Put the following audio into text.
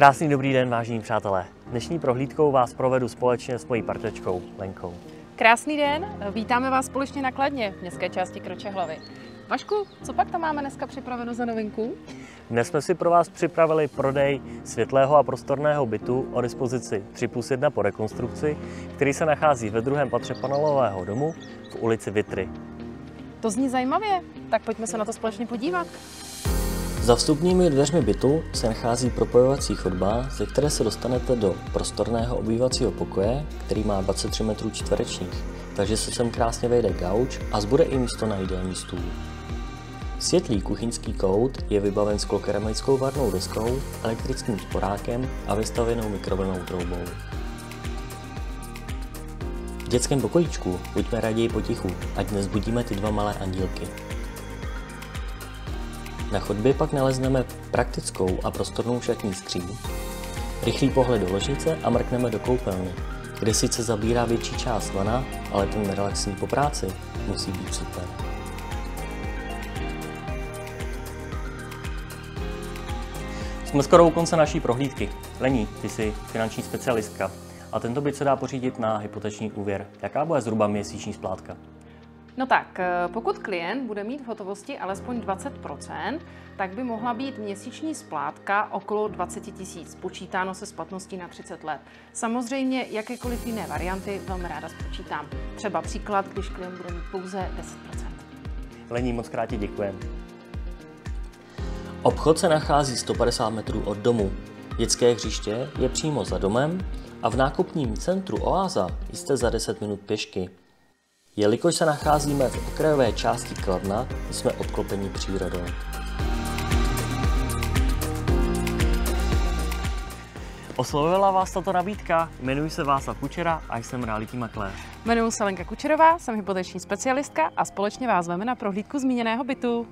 Krásný dobrý den, vážení přátelé. Dnešní prohlídkou vás provedu společně s mojí partečkou Lenkou. Krásný den, vítáme vás společně na Kladně, v městské části Kroče hlavy. Vašku, co pak tam máme dneska připraveno za novinku? Dnes jsme si pro vás připravili prodej světlého a prostorného bytu o dispozici 3 plus 1 po rekonstrukci, který se nachází ve druhém patře panelového domu v ulici Vitry. To zní zajímavě, tak pojďme se na to společně podívat. Za vstupními dveřmi bytu se nachází propojovací chodba, ze které se dostanete do prostorného obývacího pokoje, který má 23 metrů čtverečních, takže se sem krásně vejde gauč a zbude i místo na jídelní stůl. Světlý kuchyňský kout je vybaven sklokeramickou varnou deskou, elektrickým sporákem a vystavenou mikrovlnou troubou. V dětském pokojíčku buďme raději potichu, ať nezbudíme ty dva malé andílky. Na chodbě pak nalezneme praktickou a prostornou šatní skříň, rychlý pohled do ložnice a mrkneme do koupelny, kde sice zabírá větší část vana, ale ten relaxní po práci musí být super. Jsme skoro u konce naší prohlídky. Lení, ty jsi finanční specialistka a tento byt se dá pořídit na hypoteční úvěr. Jaká bude zhruba měsíční splátka? No tak, eh, pokud klient bude mít v hotovosti alespoň 20%, tak by mohla být měsíční splátka okolo 20 tisíc, počítáno se splatností na 30 let. Samozřejmě jakékoliv jiné varianty velmi ráda spočítám. Třeba příklad, když klient bude mít pouze 10%. Lení, moc krát děkujeme. Obchod se nachází 150 metrů od domu. Dětské hřiště je přímo za domem a v nákupním centru Oáza jste za 10 minut pěšky. Jelikož se nacházíme v okrajové části Kladna, jsme obklopeni přírodou. Oslovila vás tato nabídka? Jmenuji se Václav Kučera a jsem realitní makléř. Jmenuji se Lenka Kučerová, jsem hypoteční specialistka a společně vás veme na prohlídku zmíněného bytu.